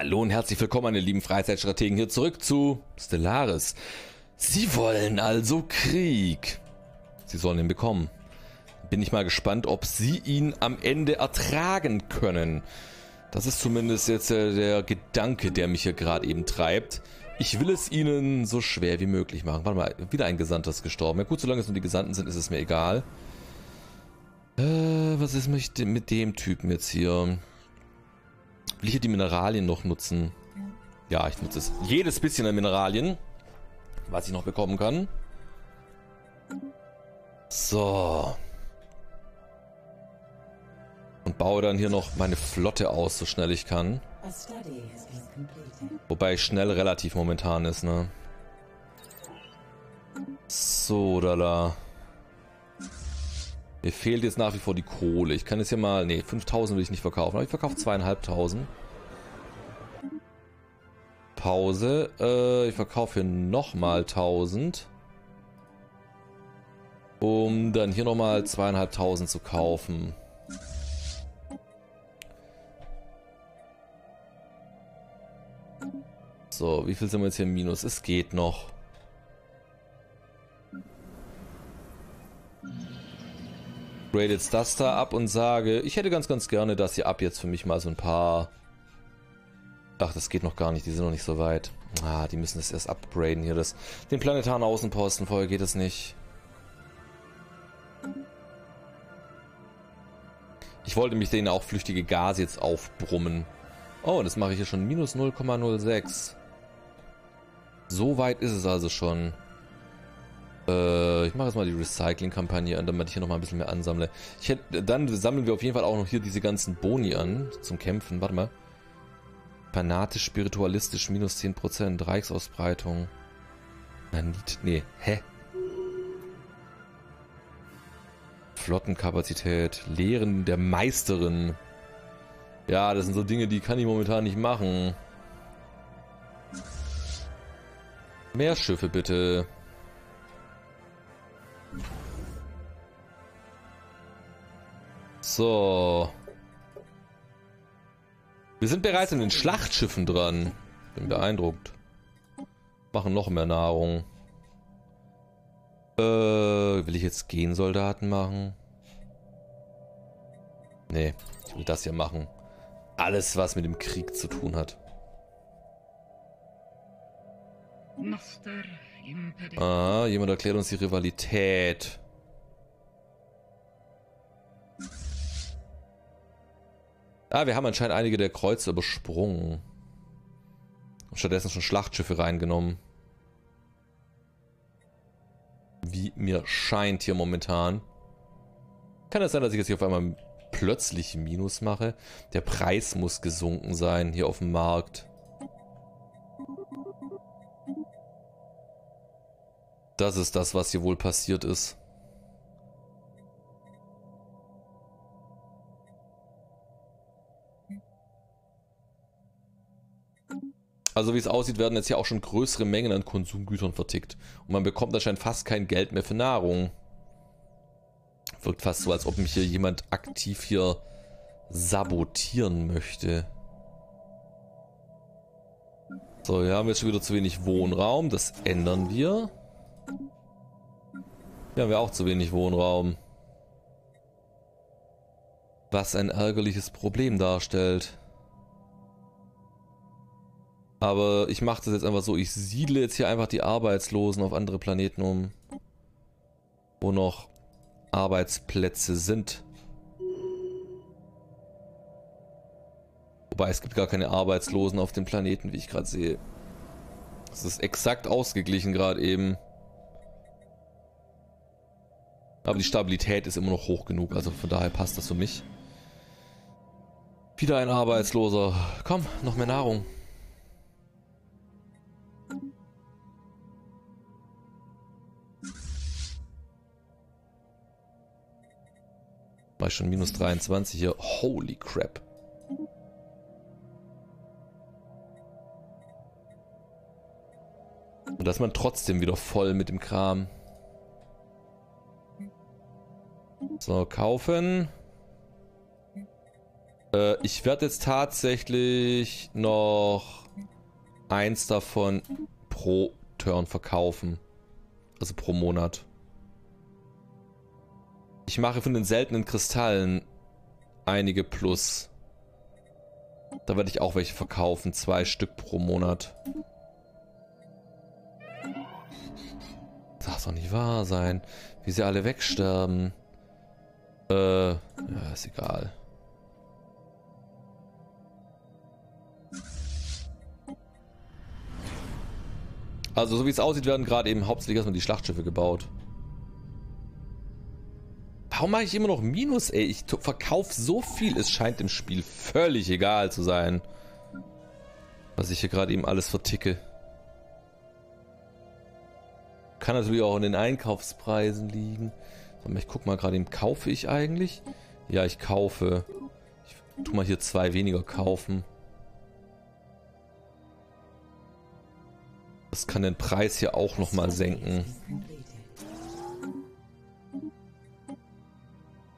Hallo und herzlich willkommen, meine lieben Freizeitstrategen, hier zurück zu Stellaris. Sie wollen also Krieg. Sie sollen ihn bekommen. Bin ich mal gespannt, ob sie ihn am Ende ertragen können. Das ist zumindest jetzt äh, der Gedanke, der mich hier gerade eben treibt. Ich will es ihnen so schwer wie möglich machen. Warte mal, wieder ein Gesandter ist gestorben. Ja gut, solange es nur die Gesandten sind, ist es mir egal. Äh, was ist mit dem Typen jetzt hier? Will ich hier die Mineralien noch nutzen? Ja, ich nutze es. Jedes bisschen an Mineralien, was ich noch bekommen kann. So. Und baue dann hier noch meine Flotte aus, so schnell ich kann. Wobei schnell relativ momentan ist, ne? So, da da. Mir fehlt jetzt nach wie vor die Kohle. Ich kann jetzt hier mal... Ne, 5000 will ich nicht verkaufen. Aber ich verkaufe 2500. Pause. Äh, ich verkaufe hier nochmal 1000. Um dann hier nochmal 2500 zu kaufen. So, wie viel sind wir jetzt hier im Minus? Es geht noch. Grade jetzt das da ab und sage, ich hätte ganz, ganz gerne, dass ihr ab jetzt für mich mal so ein paar... Ach, das geht noch gar nicht, die sind noch nicht so weit. Ah, die müssen das erst upgraden hier, das, den planetaren Außenposten, vorher geht es nicht. Ich wollte mich denen auch flüchtige Gase jetzt aufbrummen. Oh, das mache ich hier schon. Minus 0,06. So weit ist es also schon. Äh, ich mache jetzt mal die Recycling-Kampagne an, damit ich hier nochmal ein bisschen mehr ansammle. Ich hätte, dann sammeln wir auf jeden Fall auch noch hier diese ganzen Boni an zum Kämpfen. Warte mal. Fanatisch, spiritualistisch, minus 10%. Reichsausbreitung. Na, nicht, nee, hä? Flottenkapazität, Lehren der Meisterin. Ja, das sind so Dinge, die kann ich momentan nicht machen. Mehr Schiffe bitte. So. Wir sind bereits in den Schlachtschiffen dran. Bin beeindruckt. Machen noch mehr Nahrung. Äh, will ich jetzt Gensoldaten machen? Nee, ich will das hier machen. Alles, was mit dem Krieg zu tun hat. Ah, jemand erklärt uns die Rivalität. Ah, wir haben anscheinend einige der Kreuze übersprungen. Und stattdessen schon Schlachtschiffe reingenommen. Wie mir scheint hier momentan. Kann es sein, dass ich jetzt hier auf einmal plötzlich Minus mache? Der Preis muss gesunken sein hier auf dem Markt. Das ist das, was hier wohl passiert ist. Also wie es aussieht, werden jetzt hier auch schon größere Mengen an Konsumgütern vertickt. Und man bekommt anscheinend fast kein Geld mehr für Nahrung. Wirkt fast so, als ob mich hier jemand aktiv hier sabotieren möchte. So, hier haben wir jetzt schon wieder zu wenig Wohnraum. Das ändern wir. Hier haben wir auch zu wenig Wohnraum. Was ein ärgerliches Problem darstellt. Aber ich mache das jetzt einfach so. Ich siedle jetzt hier einfach die Arbeitslosen auf andere Planeten um. Wo noch Arbeitsplätze sind. Wobei es gibt gar keine Arbeitslosen auf dem Planeten, wie ich gerade sehe. Es ist exakt ausgeglichen gerade eben. Aber die Stabilität ist immer noch hoch genug, also von daher passt das für mich. Wieder ein Arbeitsloser. Komm, noch mehr Nahrung. War schon minus 23 hier. Holy crap. Und da ist man trotzdem wieder voll mit dem Kram. So, kaufen. Äh, ich werde jetzt tatsächlich noch eins davon pro Turn verkaufen. Also pro Monat. Ich mache von den seltenen Kristallen einige plus. Da werde ich auch welche verkaufen. Zwei Stück pro Monat. Das darf doch nicht wahr sein. Wie sie alle wegsterben. Äh, ja, ist egal. Also so wie es aussieht, werden gerade eben hauptsächlich erstmal die Schlachtschiffe gebaut. Warum mache ich immer noch Minus, ey? Ich verkaufe so viel, es scheint im Spiel völlig egal zu sein. Was ich hier gerade eben alles verticke. Kann natürlich auch in den Einkaufspreisen liegen. Ich guck mal gerade eben, kaufe ich eigentlich? Ja, ich kaufe. Ich tu mal hier zwei weniger kaufen. Das kann den Preis hier auch nochmal senken.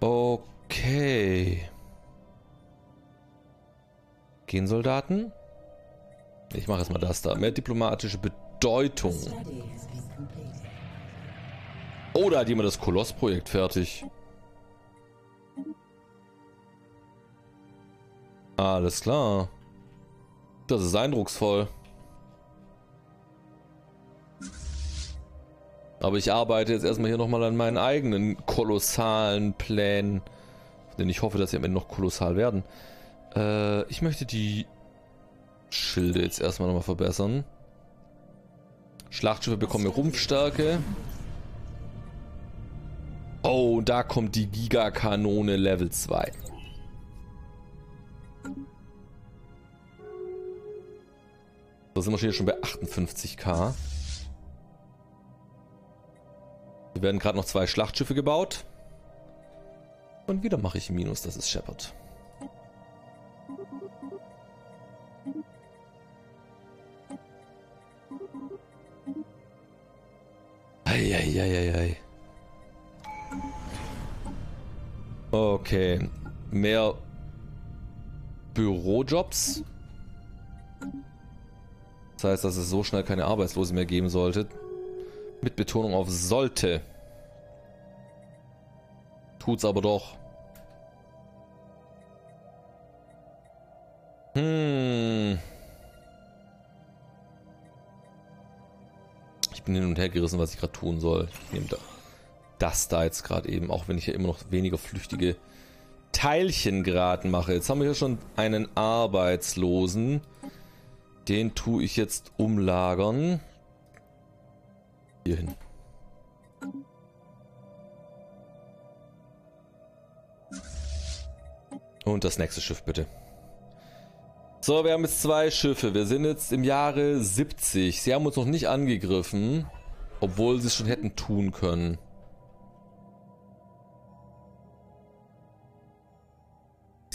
Okay. Gensoldaten? Ich mache jetzt mal das da. Mehr diplomatische Bedeutung. Oh, da hat jemand das Koloss-Projekt fertig. Alles klar. Das ist eindrucksvoll. Aber ich arbeite jetzt erstmal hier nochmal an meinen eigenen kolossalen Plänen. Denn ich hoffe, dass sie am Ende noch kolossal werden. Äh, ich möchte die Schilde jetzt erstmal nochmal verbessern. Schlachtschiffe bekommen mehr Rumpfstärke. Oh, da kommt die Gigakanone Level 2. Da sind wir schon bei 58k. Wir werden gerade noch zwei Schlachtschiffe gebaut. Und wieder mache ich Minus, das ist Shepard. Eieieiei. Okay. Mehr Bürojobs. Das heißt, dass es so schnell keine Arbeitslose mehr geben sollte. Mit Betonung auf sollte. Tut's aber doch. Hm. Ich bin hin und her gerissen, was ich gerade tun soll. Ich nehme da das da jetzt gerade eben, auch wenn ich ja immer noch weniger flüchtige Teilchen gerade mache. Jetzt haben wir hier schon einen Arbeitslosen. Den tue ich jetzt umlagern. Hier hin. Und das nächste Schiff bitte. So, wir haben jetzt zwei Schiffe. Wir sind jetzt im Jahre 70. Sie haben uns noch nicht angegriffen, obwohl sie es schon hätten tun können.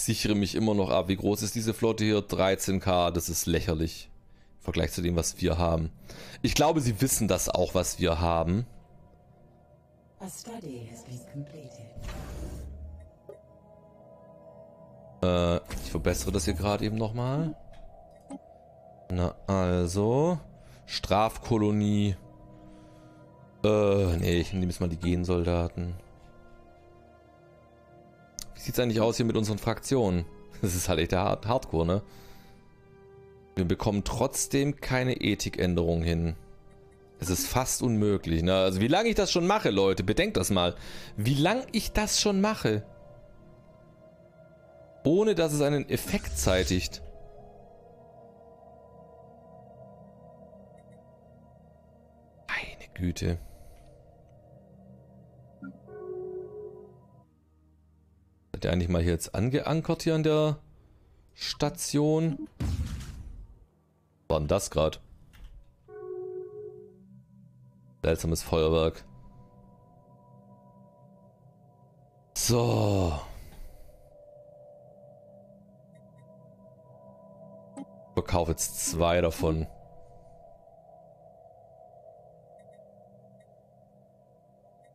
Sichere mich immer noch ab. Wie groß ist diese Flotte hier? 13k. Das ist lächerlich. Im Vergleich zu dem, was wir haben. Ich glaube, sie wissen das auch, was wir haben. Äh, ich verbessere das hier gerade eben nochmal. Na, also. Strafkolonie. Äh, nee, ich nehme jetzt mal die Gensoldaten. Sieht's eigentlich aus hier mit unseren Fraktionen? Das ist halt echt der Hard Hardcore, ne? Wir bekommen trotzdem keine Ethikänderung hin. Es ist fast unmöglich, ne? Also wie lange ich das schon mache, Leute, bedenkt das mal. Wie lange ich das schon mache. Ohne dass es einen Effekt zeitigt. Meine Güte. Hat der eigentlich mal hier jetzt angeankert hier an der Station? War denn das gerade? Seltsames Feuerwerk. So. Ich verkaufe jetzt zwei davon.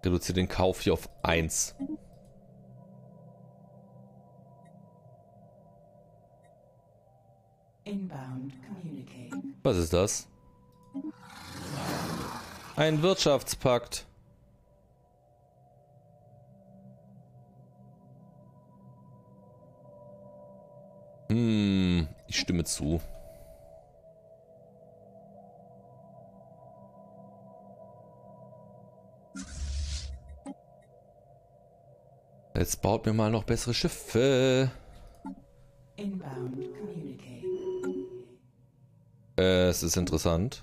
Reduziere den Kauf hier auf 1. Was ist das? Ein Wirtschaftspakt. Hm, ich stimme zu. Jetzt baut mir mal noch bessere Schiffe. Äh, es ist interessant.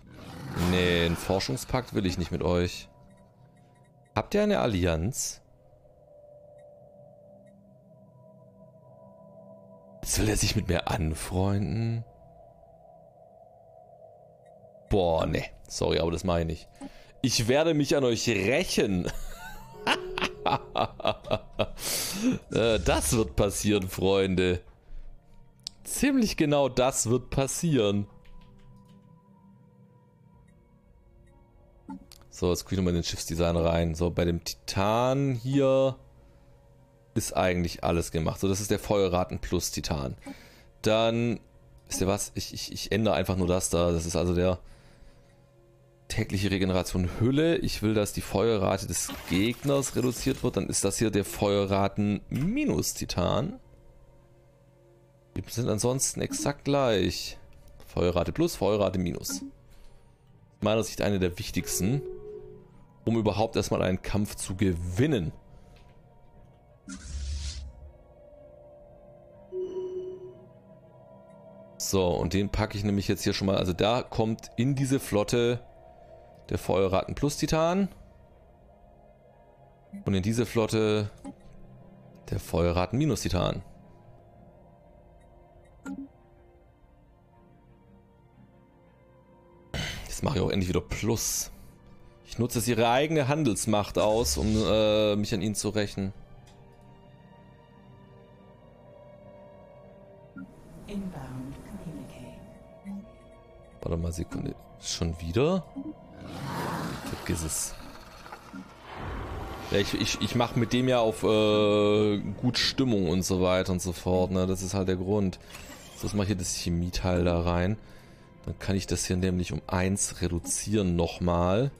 Nee, einen Forschungspakt will ich nicht mit euch. Habt ihr eine Allianz? Will er sich mit mir anfreunden? Boah, ne. Sorry, aber das meine ich. Ich werde mich an euch rächen. Äh, das wird passieren, Freunde. Ziemlich genau das wird passieren. So, jetzt gucke ich nochmal in den Schiffsdesign rein. So, bei dem Titan hier ist eigentlich alles gemacht. So, das ist der Feuerraten plus Titan. Dann, wisst ihr was? Ich, ich, ich ändere einfach nur das da. Das ist also der tägliche Regeneration Hülle. Ich will, dass die Feuerrate des Gegners reduziert wird. Dann ist das hier der Feuerraten minus Titan. Die sind ansonsten exakt gleich. Feuerrate plus, Feuerrate minus. Meiner Sicht eine der wichtigsten, um überhaupt erstmal einen Kampf zu gewinnen. So, und den packe ich nämlich jetzt hier schon mal. Also da kommt in diese Flotte der Feuerraten plus Titan. Und in diese Flotte der Feuerraten minus Titan. Jetzt mache ich auch endlich wieder Plus. Ich nutze jetzt ihre eigene Handelsmacht aus, um äh, mich an ihnen zu rächen. Warte mal, Sekunde. Schon wieder? Vergiss es. Ja, ich, ich, ich mache mit dem ja auf äh, gut Stimmung und so weiter und so fort. Ne? Das ist halt der Grund. So, jetzt mache ich hier das Chemieteil da rein. Dann kann ich das hier nämlich um 1 reduzieren nochmal.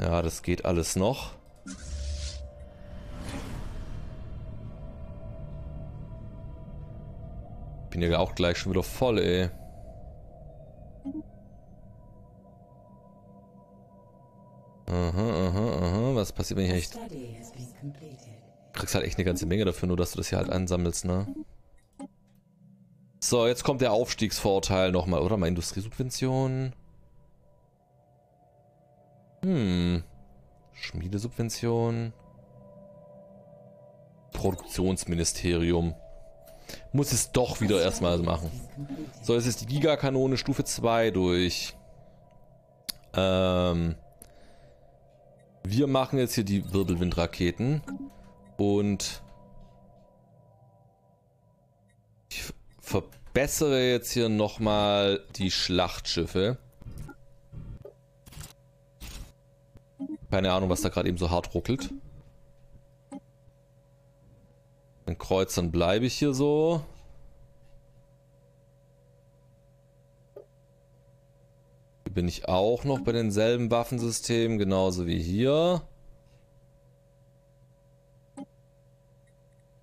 Ja, das geht alles noch. Bin ja auch gleich schon wieder voll, ey. Aha, aha, aha. Was passiert, wenn ich echt... kriegst halt echt eine ganze Menge dafür, nur dass du das hier halt ansammelst, ne? So, jetzt kommt der Aufstiegsvorteil nochmal, oder? Mal Industriesubvention. Hm. Schmiedesubvention. Produktionsministerium. Muss es doch wieder erstmal machen. So, jetzt ist die Gigakanone Stufe 2 durch. Ähm, wir machen jetzt hier die Wirbelwindraketen. Und verbessere jetzt hier nochmal die Schlachtschiffe. Keine Ahnung, was da gerade eben so hart ruckelt. Den Kreuzern bleibe ich hier so. Hier bin ich auch noch bei denselben Waffensystemen, genauso wie hier.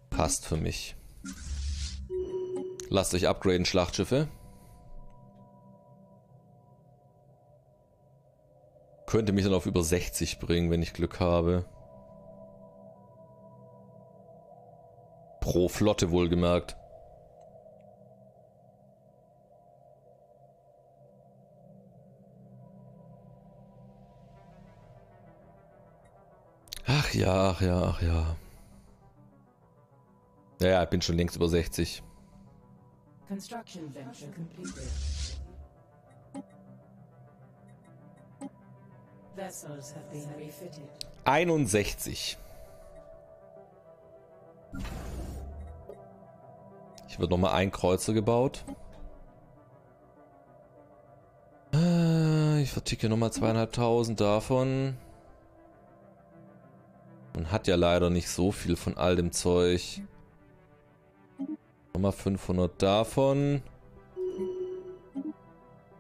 Passt für mich. Lasst euch upgraden, Schlachtschiffe. Könnte mich dann auf über 60 bringen, wenn ich Glück habe. Pro Flotte wohlgemerkt. Ach ja, ach ja, ach ja. Ja, ja, ich bin schon längst über 60. Construction venture completed. Vessels have been refitted. 61. Hier wird nochmal ein Kreuzer gebaut. Äh, ich verticke nochmal zweieinhalbtausend davon. Man hat ja leider nicht so viel von all dem Zeug. Nochmal 500 davon.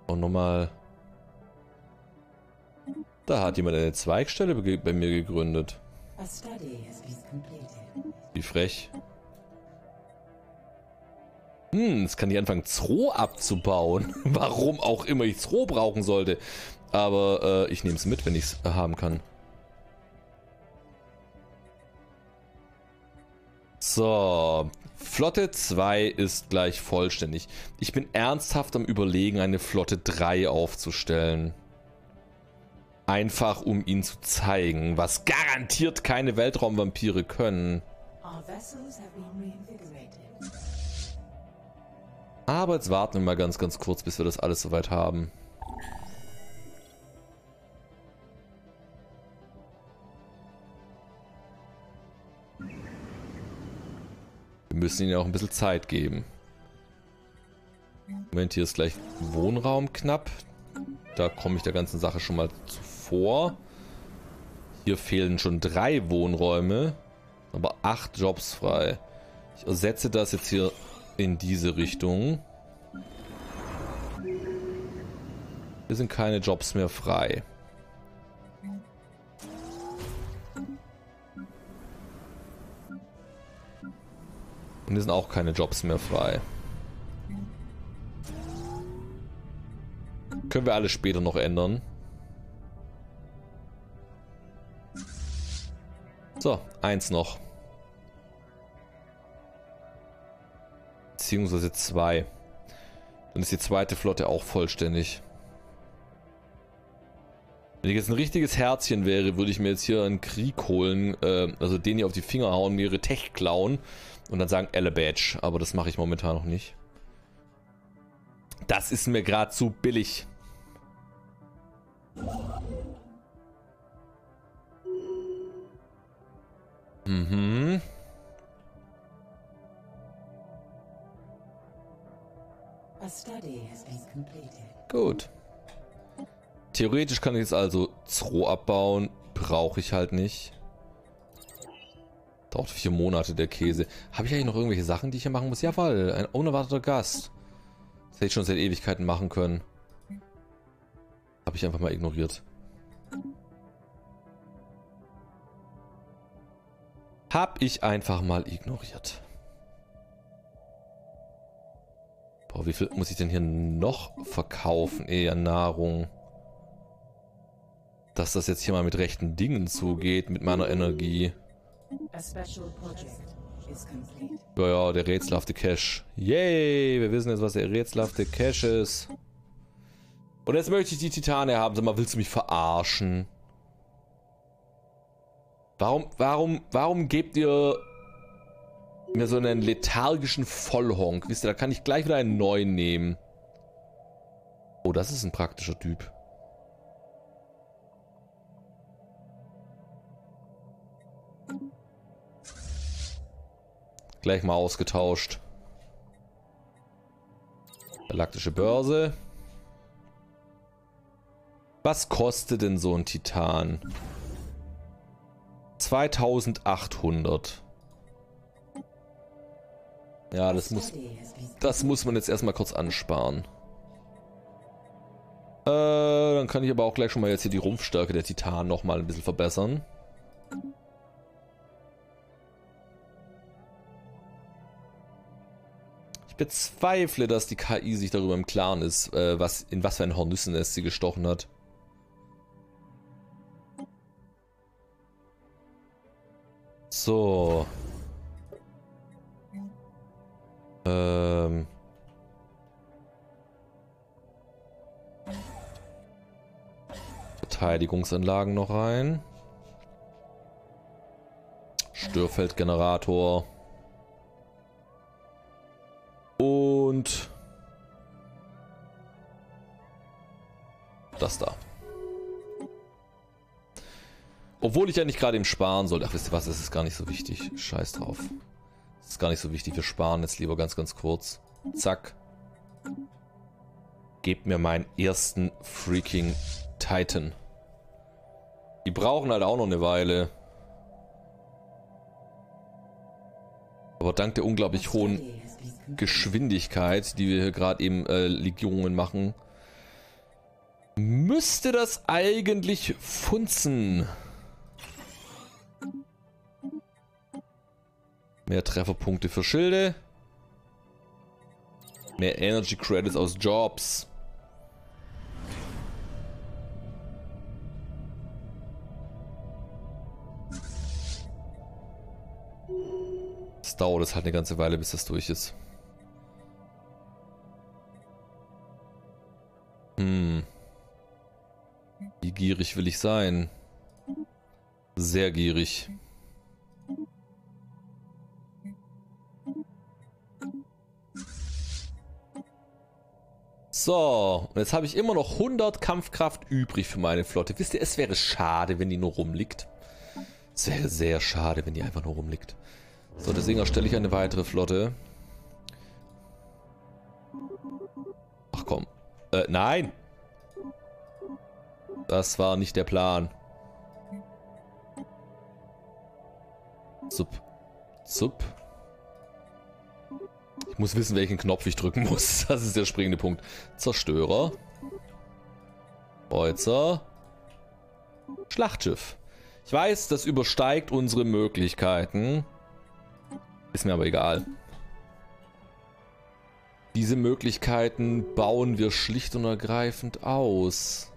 Und nochmal... Da hat jemand eine Zweigstelle bei mir gegründet. Wie frech. Hm, jetzt kann ich anfangen, Zro abzubauen. Warum auch immer ich Zro brauchen sollte. Aber äh, ich nehme es mit, wenn ich es haben kann. So, Flotte 2 ist gleich vollständig. Ich bin ernsthaft am überlegen, eine Flotte 3 aufzustellen. Einfach um ihn zu zeigen, was garantiert keine Weltraumvampire können. Aber jetzt warten wir mal ganz, ganz kurz, bis wir das alles soweit haben. Wir müssen ihnen auch ein bisschen Zeit geben. Moment, hier ist gleich Wohnraum knapp. Da komme ich der ganzen Sache schon mal zuvor. Hier fehlen schon drei Wohnräume, aber acht Jobs frei. Ich ersetze das jetzt hier in diese Richtung. Hier sind keine Jobs mehr frei. Und hier sind auch keine Jobs mehr frei. Können wir alles später noch ändern. So, eins noch. Beziehungsweise zwei. Dann ist die zweite Flotte auch vollständig. Wenn ich jetzt ein richtiges Herzchen wäre, würde ich mir jetzt hier einen Krieg holen, äh, also den hier auf die Finger hauen, mir ihre Tech klauen und dann sagen Elle Badge. Aber das mache ich momentan noch nicht. Das ist mir gerade zu billig. Mhm. Gut. Theoretisch kann ich jetzt also Zro abbauen. Brauche ich halt nicht. Dauert vier Monate der Käse. Habe ich eigentlich noch irgendwelche Sachen, die ich hier machen muss? Jawohl, ein unerwarteter Gast. Das hätte ich schon seit Ewigkeiten machen können. Habe ich einfach mal ignoriert. Hab ich einfach mal ignoriert. Boah, wie viel muss ich denn hier noch verkaufen? Eher Nahrung. Dass das jetzt hier mal mit rechten Dingen zugeht, mit meiner Energie. Ja, ja, der rätselhafte Cache. Yay, wir wissen jetzt, was der rätselhafte Cache ist. Und jetzt möchte ich die Titane haben. Sag mal, willst du mich verarschen? Warum, warum, warum gebt ihr mir so einen lethargischen Vollhonk? Wisst ihr, da kann ich gleich wieder einen neuen nehmen. Oh, das ist ein praktischer Typ. Gleich mal ausgetauscht. Galaktische Börse. Was kostet denn so ein Titan? 2800. Ja, das muss, das muss man jetzt erstmal kurz ansparen. Äh, dann kann ich aber auch gleich schon mal jetzt hier die Rumpfstärke der Titan nochmal ein bisschen verbessern. Ich bezweifle, dass die KI sich darüber im Klaren ist, äh, was, in was für ein Hornüssennest sie gestochen hat. So. Ähm. Verteidigungsanlagen noch rein. Störfeldgenerator. Obwohl ich ja nicht gerade im Sparen soll. Ach, wisst ihr was, das ist gar nicht so wichtig. Scheiß drauf. Das ist gar nicht so wichtig. Wir sparen jetzt lieber ganz, ganz kurz. Zack. Gebt mir meinen ersten freaking Titan. Die brauchen halt auch noch eine Weile. Aber dank der unglaublich hohen Geschwindigkeit, die wir hier gerade eben äh, Legierungen machen, müsste das eigentlich funzen. Mehr Trefferpunkte für Schilde. Mehr Energy Credits aus Jobs. Es dauert es halt eine ganze Weile, bis das durch ist. Hm. Wie gierig will ich sein? Sehr gierig. So, und jetzt habe ich immer noch 100 Kampfkraft übrig für meine Flotte. Wisst ihr, es wäre schade, wenn die nur rumliegt. Es wäre sehr schade, wenn die einfach nur rumliegt. So, deswegen erstelle ich eine weitere Flotte. Ach komm. Äh, nein! Das war nicht der Plan. Zup. Zup. Ich muss wissen, welchen Knopf ich drücken muss. Das ist der springende Punkt. Zerstörer. Kreuzer. Schlachtschiff. Ich weiß, das übersteigt unsere Möglichkeiten. Ist mir aber egal. Diese Möglichkeiten bauen wir schlicht und ergreifend aus.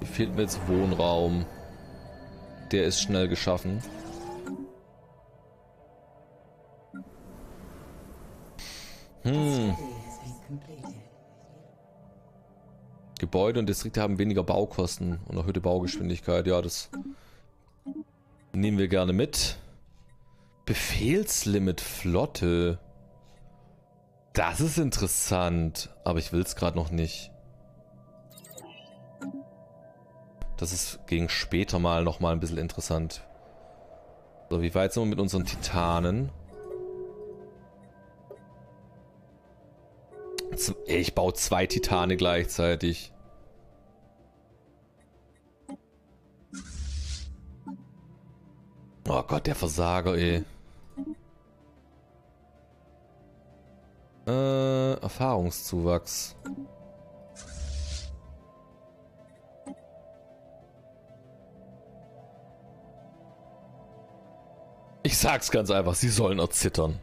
Hier fehlt mir jetzt Wohnraum. Der ist schnell geschaffen. Hm. Gebäude und Distrikte haben weniger Baukosten und erhöhte Baugeschwindigkeit. Ja, das nehmen wir gerne mit. Befehlslimit Flotte. Das ist interessant, aber ich will es gerade noch nicht. Das ist gegen später mal nochmal ein bisschen interessant. So, wie weit sind wir mit unseren Titanen? Ich baue zwei Titane gleichzeitig. Oh Gott, der Versager, ey. Äh, Erfahrungszuwachs. Ich sag's ganz einfach, sie sollen erzittern.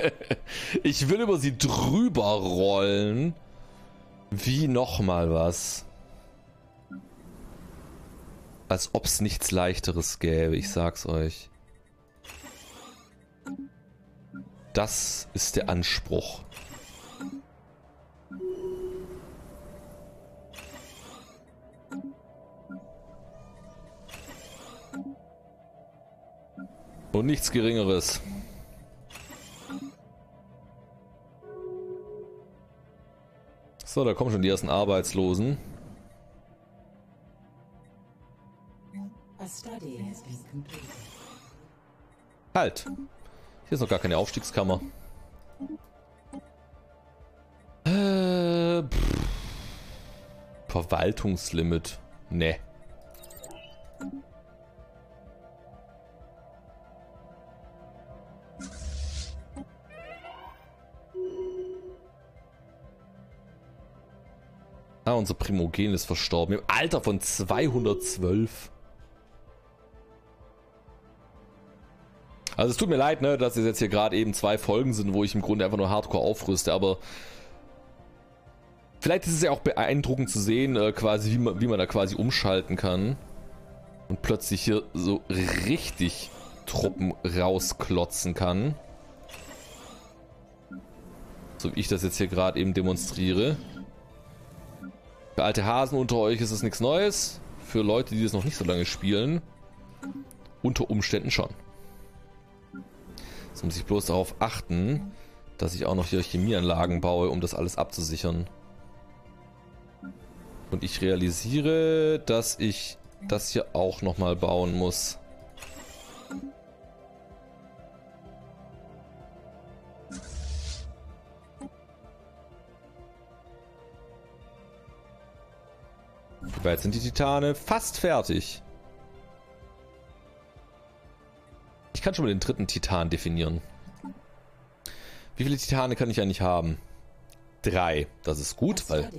ich will über sie drüber rollen. Wie nochmal was. Als ob's nichts leichteres gäbe, ich sag's euch. Das ist der Anspruch. Und nichts Geringeres. So, da kommen schon die ersten Arbeitslosen. Halt! Hier ist noch gar keine Aufstiegskammer. Äh, Verwaltungslimit. Ne. Unser Primogen ist verstorben. Im Alter von 212. Also es tut mir leid, ne, dass es jetzt hier gerade eben zwei Folgen sind, wo ich im Grunde einfach nur Hardcore aufrüste, aber vielleicht ist es ja auch beeindruckend zu sehen, äh, quasi wie man, wie man da quasi umschalten kann und plötzlich hier so richtig Truppen rausklotzen kann. So wie ich das jetzt hier gerade eben demonstriere. Für alte Hasen unter euch ist es nichts Neues. Für Leute, die das noch nicht so lange spielen, unter Umständen schon. Jetzt muss ich bloß darauf achten, dass ich auch noch hier Chemieanlagen baue, um das alles abzusichern. Und ich realisiere, dass ich das hier auch nochmal bauen muss. Wie weit sind die Titane? Fast fertig. kann schon mal den dritten Titan definieren. Wie viele Titane kann ich eigentlich haben? Drei. Das ist gut, weil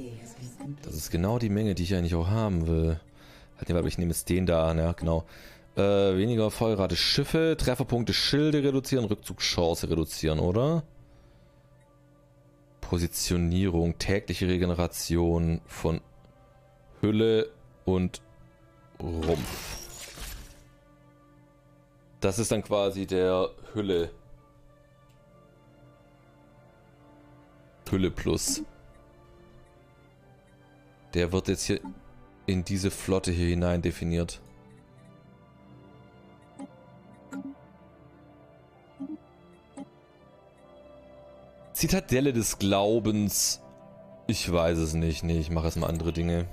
das ist genau die Menge, die ich eigentlich auch haben will. Halt, aber ich nehme jetzt den da, ja, genau. Äh, weniger Feuerrate Schiffe, Trefferpunkte Schilde reduzieren, Rückzugschance reduzieren, oder? Positionierung, tägliche Regeneration von Hülle und Rumpf. Das ist dann quasi der Hülle. Hülle Plus. Der wird jetzt hier in diese Flotte hier hinein definiert. Zitadelle des Glaubens. Ich weiß es nicht. Nee, ich mache erstmal andere Dinge.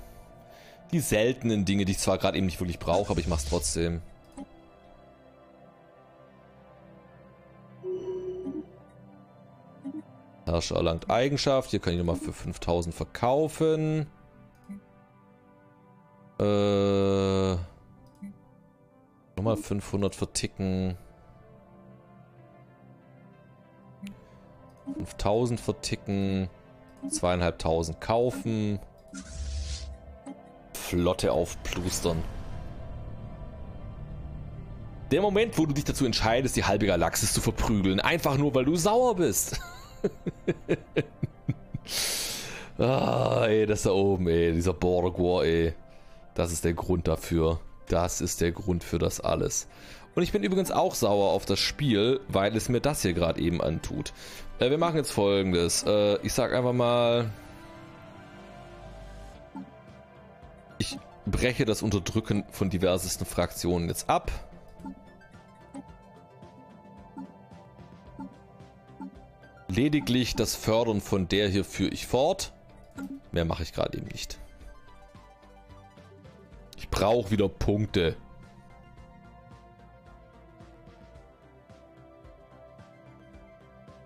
Die seltenen Dinge, die ich zwar gerade eben nicht wirklich brauche, aber ich mache es trotzdem. Herrscher erlangt Eigenschaft. Hier kann ich nochmal für 5000 verkaufen. Äh, nochmal 500 verticken. 5000 verticken. Zweieinhalbtausend kaufen. Flotte aufplustern. Der Moment, wo du dich dazu entscheidest, die halbe Galaxis zu verprügeln. Einfach nur, weil du sauer bist. ah, ey, das da oben, ey. Dieser Borg War, ey. Das ist der Grund dafür. Das ist der Grund für das alles. Und ich bin übrigens auch sauer auf das Spiel, weil es mir das hier gerade eben antut. Äh, wir machen jetzt folgendes. Äh, ich sag einfach mal... breche das Unterdrücken von diversesten Fraktionen jetzt ab. Lediglich das Fördern von der hier führe ich fort. Mehr mache ich gerade eben nicht. Ich brauche wieder Punkte.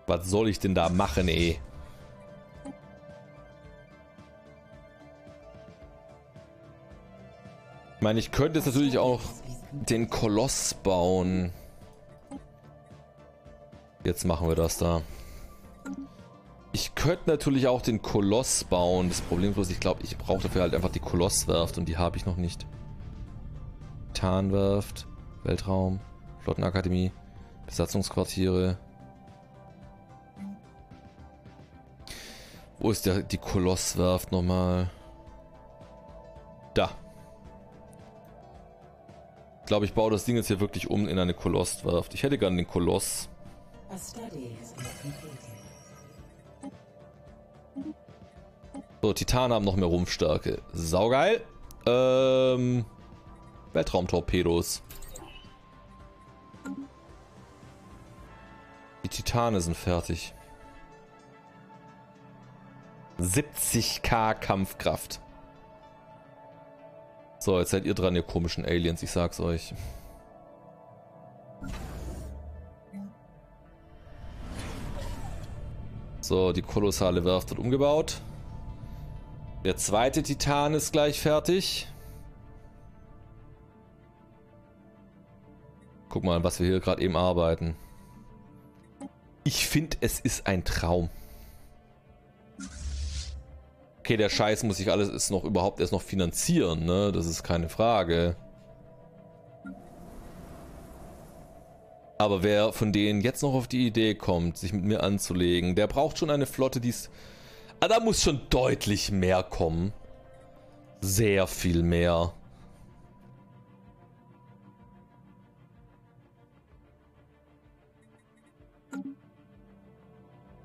Was soll ich denn da machen, ey? Ich meine, ich könnte jetzt natürlich auch den Koloss bauen. Jetzt machen wir das da. Ich könnte natürlich auch den Koloss bauen. Das Problem ist, ich glaube, ich brauche dafür halt einfach die Kolosswerft und die habe ich noch nicht. Tarnwerft, Weltraum, Flottenakademie, Besatzungsquartiere. Wo ist der, die Kolosswerft nochmal? Da. Ich glaube, ich baue das Ding jetzt hier wirklich um in eine Kolosswerft. Ich hätte gerne den Koloss. So, Titan haben noch mehr Rumpfstärke. Saugeil. Ähm, Weltraumtorpedos. Die Titane sind fertig. 70k Kampfkraft. So, jetzt seid ihr dran, ihr komischen Aliens, ich sag's euch. So, die kolossale Werft wird umgebaut. Der zweite Titan ist gleich fertig. Guck mal, was wir hier gerade eben arbeiten. Ich finde, es ist ein Traum. Okay, der Scheiß muss sich alles ist noch überhaupt erst noch finanzieren, ne? Das ist keine Frage. Aber wer von denen jetzt noch auf die Idee kommt, sich mit mir anzulegen, der braucht schon eine Flotte, die es Ah, da muss schon deutlich mehr kommen. Sehr viel mehr.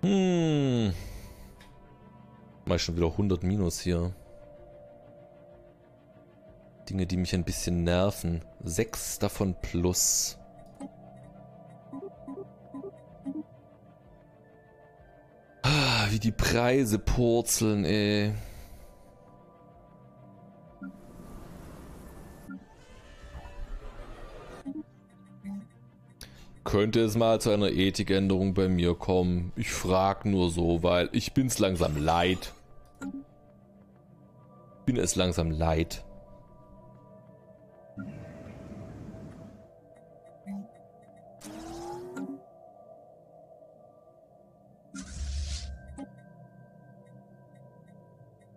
Hm. Ich schon wieder 100 Minus hier. Dinge, die mich ein bisschen nerven. Sechs davon plus. wie die Preise purzeln, ey. Könnte es mal zu einer Ethikänderung bei mir kommen? Ich frag nur so, weil ich bin's langsam leid. Bühne ist langsam leid.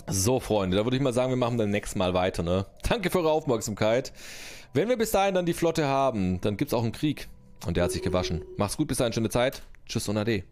So, Freunde, da würde ich mal sagen, wir machen dann nächstes Mal weiter, ne? Danke für eure Aufmerksamkeit. Wenn wir bis dahin dann die Flotte haben, dann gibt's auch einen Krieg. Und der hat sich gewaschen. Macht's gut, bis dahin, schöne Zeit. Tschüss und Ade.